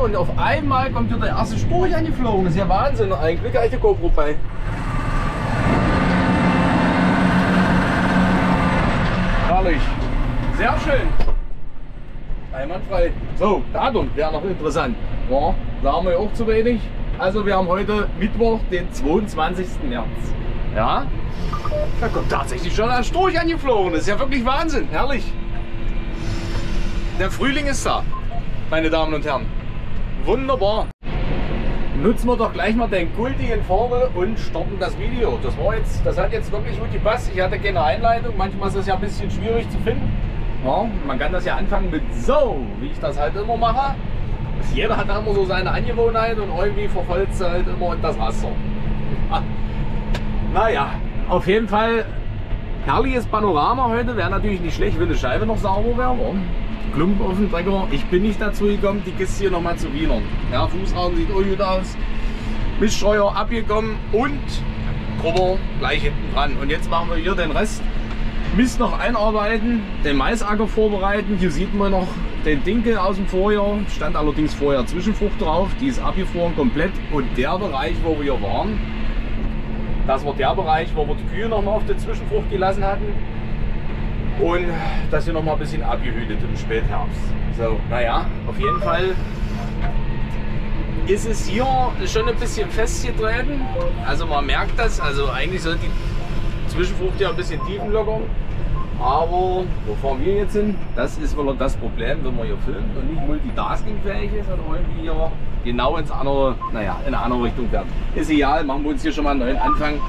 Grubbern und auf einmal kommt hier der erste Storch angeflogen. Das ist ja Wahnsinn. Ein Glück habe ich die GoPro bei. Herrlich. Sehr schön. Einwandfrei. So, Datum wäre noch interessant. Ja, da haben wir auch zu wenig. Also wir haben heute Mittwoch, den 22. März. Ja, da kommt tatsächlich schon ein Storch angeflogen. Das ist ja wirklich Wahnsinn. Herrlich. Der Frühling ist da, meine Damen und Herren. Wunderbar. Nutzen wir doch gleich mal den Guldigen vorne und starten das Video. Das war jetzt, das hat jetzt wirklich gut gepasst. Ich hatte keine Einleitung. Manchmal ist es ja ein bisschen schwierig zu finden. Ja, man kann das ja anfangen mit so, wie ich das halt immer mache. Jeder hat da immer so seine Angewohnheit und irgendwie verfolgt es halt immer in das Raster. Naja, auf jeden Fall herrliches Panorama heute. Wäre natürlich nicht schlecht, wenn die Scheibe noch sauber wäre. Klumpen auf dem Trecker. Ich bin nicht dazu gekommen, die Kiste hier nochmal zu wienern. Ja, Fußraum sieht auch gut aus. Miststreuer abgekommen und Grubber gleich hinten dran. Und jetzt machen wir hier den Rest. Mist noch einarbeiten, den Maisacker vorbereiten. Hier sieht man noch den Dinkel aus dem Vorjahr. Stand allerdings vorher Zwischenfrucht drauf. Die ist abgefroren komplett. Und der Bereich, wo wir hier waren, das war der Bereich, wo wir die Kühe noch mal auf der Zwischenfrucht gelassen hatten. Und das hier noch mal ein bisschen abgehütet im Spätherbst. So, naja, auf jeden Fall ist es hier schon ein bisschen festgetreten. Also man merkt das. Also eigentlich sollte die Zwischenfrucht ja ein bisschen tiefen lockern. Aber wo fahren wir jetzt hin? Das ist wohl das Problem, wenn man hier filmt und nicht multitaskingfähig ist und irgendwie hier genau ins andere, naja, in eine andere Richtung fährt. Ist egal, machen wir uns hier schon mal einen neuen Anfang.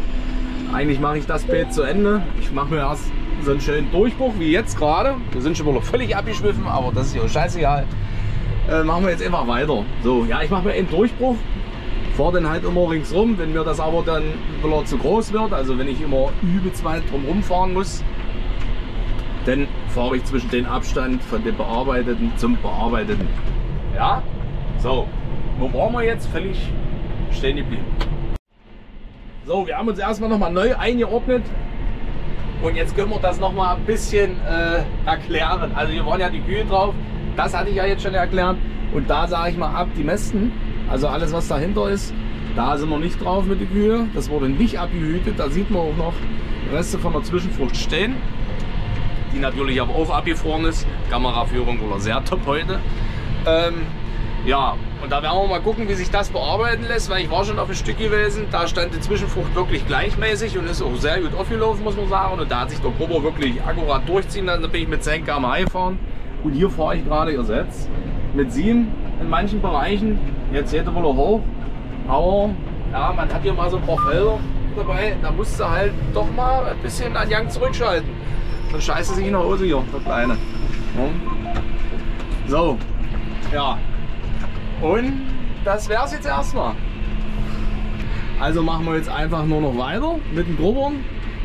Eigentlich mache ich das Bild zu Ende. Ich mache mir erst so einen schönen Durchbruch wie jetzt gerade. Wir sind schon wieder völlig abgeschwiffen, aber das ist ja scheißegal. Äh, machen wir jetzt einfach weiter. So, ja, ich mache mir einen Durchbruch. Fahre dann halt immer ringsrum. Wenn mir das aber dann wieder zu groß wird, also wenn ich immer übelst weit drum rumfahren muss, dann fahre ich zwischen den Abstand von dem Bearbeiteten zum Bearbeiteten. Ja, so, wo waren wir jetzt? Völlig stehen geblieben. So, wir haben uns erstmal nochmal neu eingeordnet. Und jetzt können wir das nochmal ein bisschen äh, erklären. Also hier waren ja die Kühe drauf. Das hatte ich ja jetzt schon erklärt. Und da sage ich mal ab, die Mästen, also alles was dahinter ist, da sind wir nicht drauf mit den Kühe. Das wurde nicht abgehütet. Da sieht man auch noch Reste von der Zwischenfrucht stehen. Die natürlich aber auch abgefroren ist. Kameraführung oder sehr top heute. Ähm, ja, und da werden wir mal gucken, wie sich das bearbeiten lässt, weil ich war schon auf ein Stück gewesen. Da stand die Zwischenfrucht wirklich gleichmäßig und ist auch sehr gut aufgelaufen, muss man sagen. Und da hat sich der Grubber wirklich akkurat durchziehen lassen. Da bin ich mit 10 km/h gefahren. Und hier fahre ich gerade, seht mit 7 in manchen Bereichen. Jetzt er wohl hoch. Aber ja, man hat hier mal so ein paar Felder dabei. Da musst du halt doch mal ein bisschen an Young zurückschalten. Dann scheiße sich in der Hose hier, der Kleine. Ja. So, ja, und das wäre es jetzt erstmal. Also machen wir jetzt einfach nur noch weiter mit den Grubbern.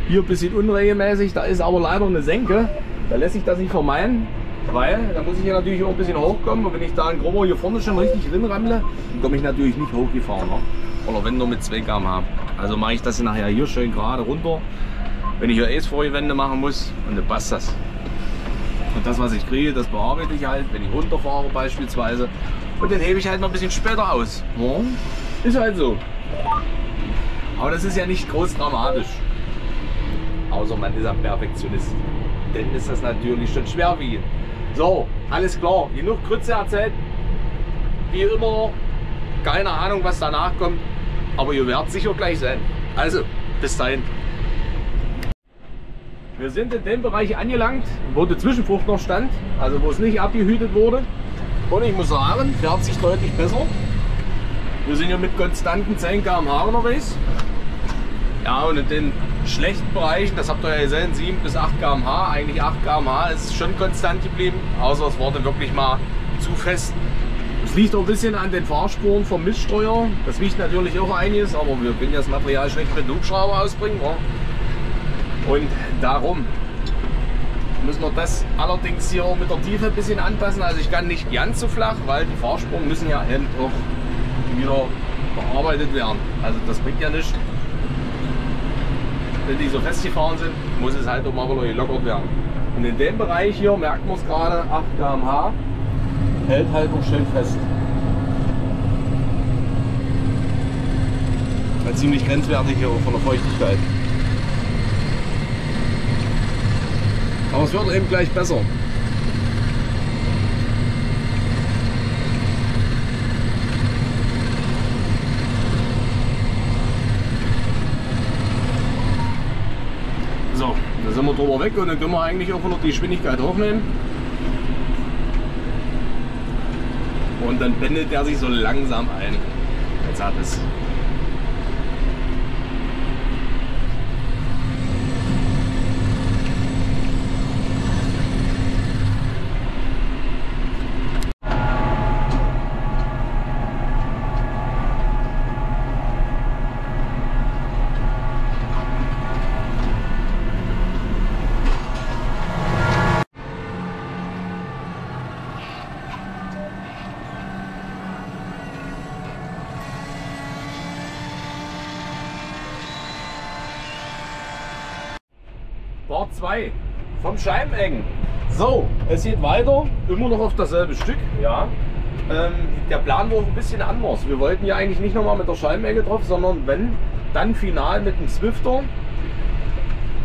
Hier ein bisschen unregelmäßig, da ist aber leider eine Senke. Da lässt sich das nicht vermeiden, weil da muss ich hier natürlich auch ein bisschen hochkommen. Und wenn ich da einen Grubber hier vorne schon richtig drin rammle, dann komme ich natürlich nicht hochgefahren. Ne? Oder wenn nur mit 2 km/h. Also mache ich das nachher hier schön gerade runter. Wenn ich hier Ace-Vorgewände machen muss, und dann passt das. Und das, was ich kriege, das bearbeite ich halt, wenn ich runterfahre beispielsweise. Und den hebe ich halt noch ein bisschen später aus. Ja, ist halt so. Aber das ist ja nicht groß dramatisch. Außer man ist ein Perfektionist. Dann ist das natürlich schon schwerwiegend. So, alles klar. Genug Grütze erzählt. Wie immer, keine Ahnung, was danach kommt. Aber ihr werdet sicher gleich sein. Also, bis dahin. Wir sind in dem Bereich angelangt, wo die Zwischenfrucht noch stand. Also wo es nicht abgehütet wurde. Und ich muss sagen, fährt sich deutlich besser. Wir sind ja mit konstanten 10 km/h unterwegs. Ja, und in den schlechten Bereichen, das habt ihr ja gesehen, 7 bis 8 km/h, eigentlich 8 km/h ist schon konstant geblieben, außer es wurde wirklich mal zu fest. Es liegt auch ein bisschen an den Fahrspuren vom Miststeuer. Das wiegt natürlich auch einiges, aber wir können ja das Material schlecht mit Hubschrauber ausbringen. Wa? Und darum Müssen wir das allerdings hier mit der Tiefe ein bisschen anpassen. Also ich kann nicht ganz so flach, weil die Fahrspuren müssen ja eben auch wieder bearbeitet werden. Also das bringt ja nicht. Wenn die so festgefahren sind, muss es halt auch mal wieder gelockert werden. Und in dem Bereich hier merkt man es gerade, 8 km/h hält halt auch schön fest. Ziemlich grenzwertig hier von der Feuchtigkeit. Aber es wird eben gleich besser. So, da sind wir drüber weg und dann können wir eigentlich auch noch die Geschwindigkeit hochnehmen. Und dann pendelt er sich so langsam ein. Jetzt hat es. Part 2 vom Scheibenengen. So, es geht weiter, immer noch auf dasselbe Stück. Ja. Ähm, der Plan war ein bisschen anders. Wir wollten ja eigentlich nicht nochmal mit der Scheibenenge drauf, sondern wenn, dann final mit dem Swifter.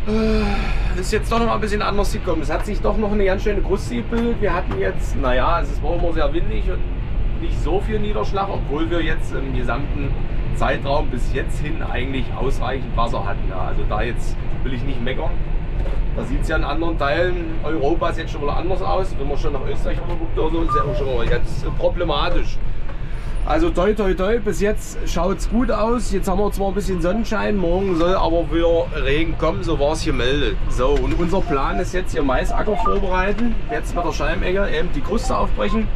Äh, ist jetzt doch noch mal ein bisschen anders gekommen. Es hat sich doch noch eine ganz schöne Kruste gebildet. Wir hatten jetzt, naja, es war immer sehr windig und nicht so viel Niederschlag, obwohl wir jetzt im gesamten Zeitraum bis jetzt hin eigentlich ausreichend Wasser hatten. Ja, also da jetzt will ich nicht meckern. Da sieht es ja in anderen Teilen Europas jetzt schon wieder anders aus. Wenn man schon nach Österreich guckt oder so, ist ja auch schon wieder jetzt problematisch. Also toi toi toi, bis jetzt schaut es gut aus. Jetzt haben wir zwar ein bisschen Sonnenschein, morgen soll aber wieder Regen kommen, so war es gemeldet. So, und unser Plan ist jetzt hier Maisacker vorbereiten. Jetzt mit der Scheibenegger eben die Kruste aufbrechen.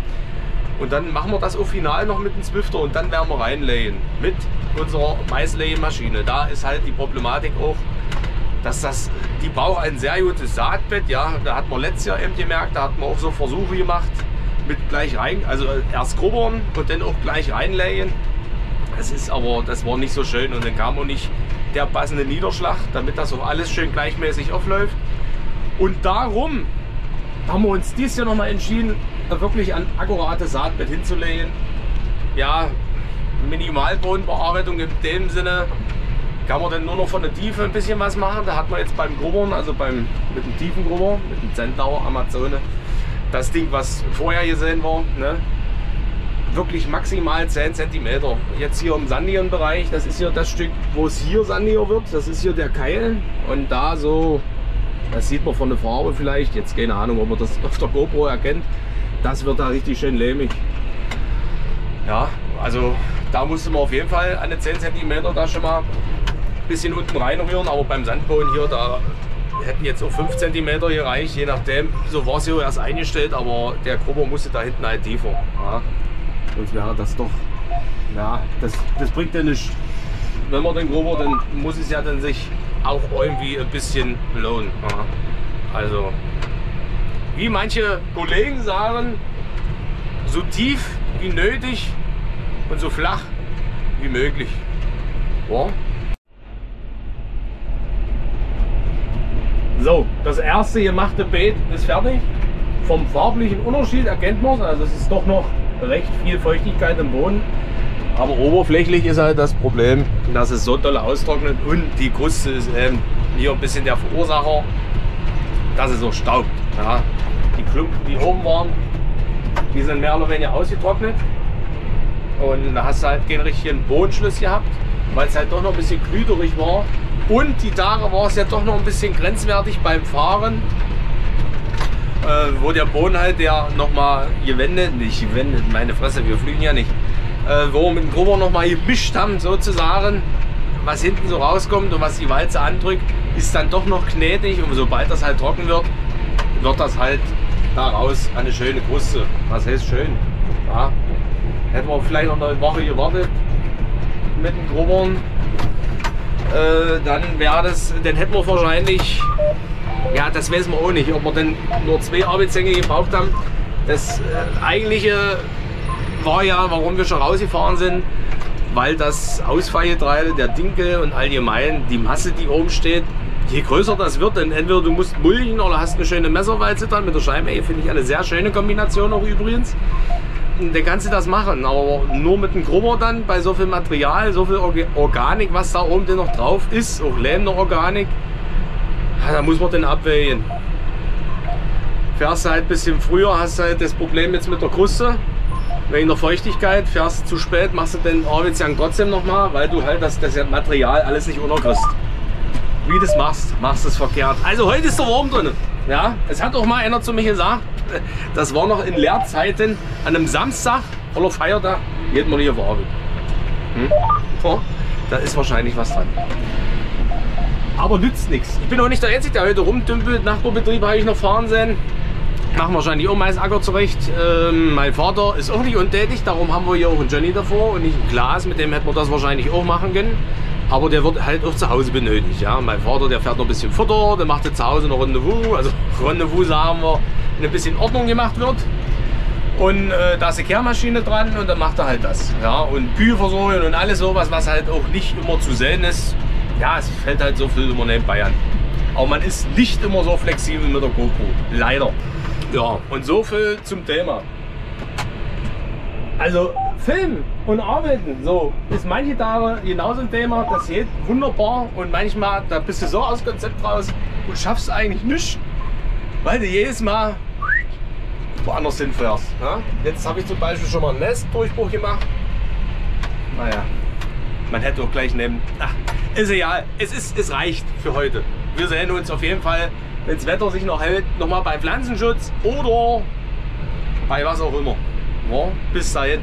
Und dann machen wir das auch final noch mit dem Zwifter und dann werden wir reinlegen mit unserer Maisleihmaschine. Da ist halt die Problematik auch, dass das, die braucht ein sehr gutes Saatbett. Ja, da hat man letztes Jahr eben gemerkt, da hat man auch so Versuche gemacht mit gleich rein, also erst grubbern und dann auch gleich reinlegen. Das ist aber, das war nicht so schön und dann kam auch nicht der passende Niederschlag, damit das auch alles schön gleichmäßig aufläuft. Und darum haben wir uns dieses Jahr nochmal entschieden, wirklich ein akkurates Saatbett hinzulegen. Ja, Minimalbodenbearbeitung in dem Sinne, kann man dann nur noch von der Tiefe ein bisschen was machen. Da hat man jetzt beim Grubbern, also beim, mit dem tiefen Grubber, mit dem Zentauer Amazone, das Ding, was vorher gesehen war, ne? wirklich maximal 10 cm. Jetzt hier im sandigen Bereich, das ist hier das Stück, wo es hier sandiger wird. Das ist hier der Keil und da so, das sieht man von der Farbe vielleicht, jetzt keine Ahnung, ob man das auf der GoPro erkennt, das wird da richtig schön lehmig. Ja, also da musste man auf jeden Fall eine 10 cm da schon mal bisschen unten reinrühren, aber beim Sandboden hier, da hätten jetzt auch 5 cm gereicht, je nachdem. So war es hier erst eingestellt, aber der Grubber musste da hinten halt tiefer. Ja. Sonst wäre das doch, ja, das, das bringt ja nichts. Wenn man den Grubber, dann muss es ja dann sich auch irgendwie ein bisschen lohnen. Ja. Also, wie manche Kollegen sagen, so tief wie nötig und so flach wie möglich. Ja. So, das erste gemachte Beet ist fertig. Vom farblichen Unterschied erkennt man es, also es ist doch noch recht viel Feuchtigkeit im Boden. Aber oberflächlich ist halt das Problem, dass es so toll austrocknet und die Kruste ist eben hier ein bisschen der Verursacher, dass es so staubt. Ja, die Klumpen, die oben waren, die sind mehr oder weniger ausgetrocknet. Und da hast du halt keinen richtigen Bodenschluss gehabt, weil es halt doch noch ein bisschen glüterig war. Und die Tage war es ja doch noch ein bisschen grenzwertig beim Fahren, äh, wo der Boden halt der nochmal gewendet, nicht gewendet, meine Fresse, wir fliegen ja nicht, äh, wo wir mit dem Grubber nochmal gemischt haben sozusagen, was hinten so rauskommt und was die Walze andrückt, ist dann doch noch knetig und sobald das halt trocken wird, wird das halt daraus eine schöne Kruste. Was heißt schön? Ja. Hätten wir vielleicht noch eine Woche gewartet mit dem Grubbern, äh, dann wäre das, dann hätten wir wahrscheinlich, ja, das wissen wir auch nicht, ob wir dann nur zwei Arbeitshänge gebraucht haben. Das äh, eigentliche war ja, warum wir schon rausgefahren sind, weil das Ausfallgetreide, der Dinkel und allgemein die Masse, die oben steht, je größer das wird, dann entweder du musst mulchen oder hast eine schöne Messerwalze dran. Mit der Scheibe finde ich eine sehr schöne Kombination auch übrigens. Dann kannst du das machen. Aber nur mit einem Grubber dann bei so viel Material, so viel Organik, was da oben denn noch drauf ist, auch lebende Organik, ja, da muss man den abwägen. Fährst du halt ein bisschen früher, hast du halt das Problem jetzt mit der Kruste. Wegen der Feuchtigkeit, fährst zu spät, machst du den Arbeitsgang trotzdem nochmal, weil du halt das, das Material alles nicht unterkriegst. Wie du das machst, machst du es verkehrt. Also heute ist der Wurm drin. Ja, es hat auch mal einer zu mir gesagt, das war noch in Leerzeiten an einem Samstag oder Feiertag, geht man auf Arbeit. Hm? Oh, da ist wahrscheinlich was dran. Aber nützt nichts. Ich bin auch nicht der Einzige, der heute rumdümpelt. Nachbarbetrieb habe ich noch fahren sehen. Machen wahrscheinlich auch meist Acker zurecht. Ähm, mein Vater ist auch nicht untätig, darum haben wir hier auch einen Johnny davor und nicht ein Glas. Mit dem hätten wir das wahrscheinlich auch machen können. Aber der wird halt auch zu Hause benötigt. Ja? Mein Vater, der fährt noch ein bisschen Futter, der macht jetzt zu Hause eine Rendezvous. Also Rendezvous sagen wir, ein bisschen Ordnung gemacht wird. Und äh, da ist eine Kehrmaschine dran und dann macht er halt das. Ja? Und Kühe versorgen und alles sowas, was halt auch nicht immer zu sehen ist. Ja, es fällt halt so viel immer nebenbei an. Aber man ist nicht immer so flexibel mit der GoPro. Leider. Ja, und so viel zum Thema. Also Film und Arbeiten, so ist manche Tage genauso ein Thema, das geht wunderbar und manchmal, da bist du so aus Konzept raus und schaffst eigentlich nichts, weil du jedes Mal woanders hinfährst. Ja? Jetzt habe ich zum Beispiel schon mal einen Nestdurchbruch gemacht. Naja, man hätte auch gleich nehmen. Ach, ist egal, es, ist, es reicht für heute. Wir sehen uns auf jeden Fall, wenn das Wetter sich noch hält, nochmal bei Pflanzenschutz oder bei was auch immer. Ja, bis dahin.